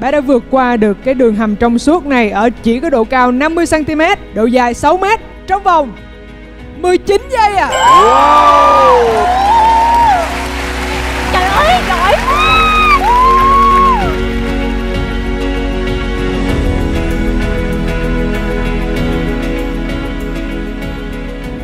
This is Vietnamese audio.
Bé đã vượt qua được cái đường hầm trong suốt này ở chỉ có độ cao 50cm, độ dài 6m trong vòng 19 giây à. Wow